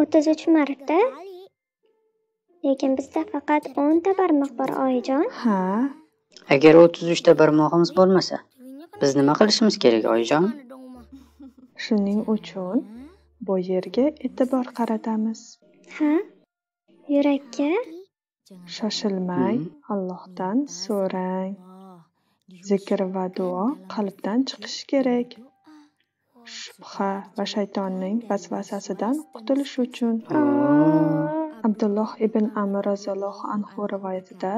o'ttiz uch marta. Lekin bizda faqat o'nta barmoq bor oyijon. Ha. Agar o'ttiz uchta barmog'imiz bo'lmasa biz nima qilishimiz kerak oyijon? Shuning uchun bu yerga e'tibor qaratamiz. Ha? Yurakka? Shoshilmang Mhm. allohdan so'rang. Zikr va duo qalbdan chiqishi kerak shubha va shaytonning vasvasasidan qutulish uchun. Abdulloh ibn amr roziyallohu anhu rivoyatida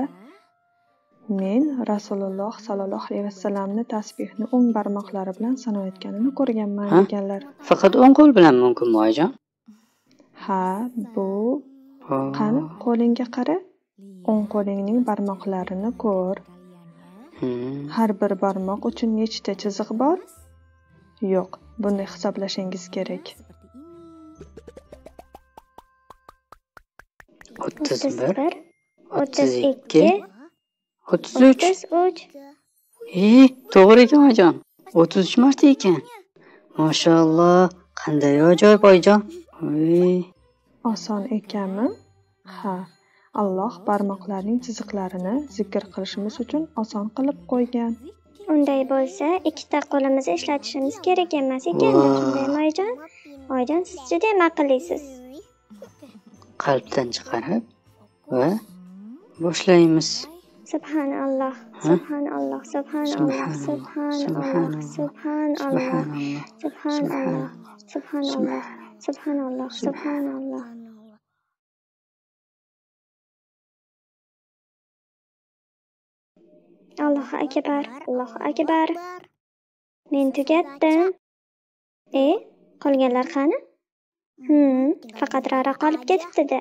men rasululloh sollallohu alayhi vasallamni tasbehni o'ng barmoqlari bilan sanayotganini ko'rganman deganlar. Faqat o'ng qo'l bilan mumkinmi oyijon ha bu qani? Qo'lingga qara. O'ng qo'lingning barmoqlarini ko'r. Hmm. har bir barmoq uchun nechta chiziq bor? Yo'q buni hisoblashingiz kerak. O'ttiz o'ttiz bir bir o'ttiz o'ttiz ikki ikki o'ttiz uch. o'ttiz uch. E to'g'ri ekan oyijon o'ttiz uch marta ekan. Mashaalloh qanday ajoyib oyijon oson ekanmi? Ha alloh barmoqlarning chiziqlarini zikr qilishimiz uchun oson qilib qo'ygan unday bo'lsa ikkita qo'limizni ishlatishimiz kerak emas ekan Voy. shundaymi oyijon oyijon siz judayam aqllisiz qalbdan chiqarib va boshlaymiz subhanalloh Ha? subhanalloh subhanalloh subhanalloh subhanalloh subhanalloh subhanalloh subhanalloh subhanalloh subhanalloh allohu akbar allohu akbar. men tugatdim. e qolganlar qani? Hmm faqat rara qolib ketibdida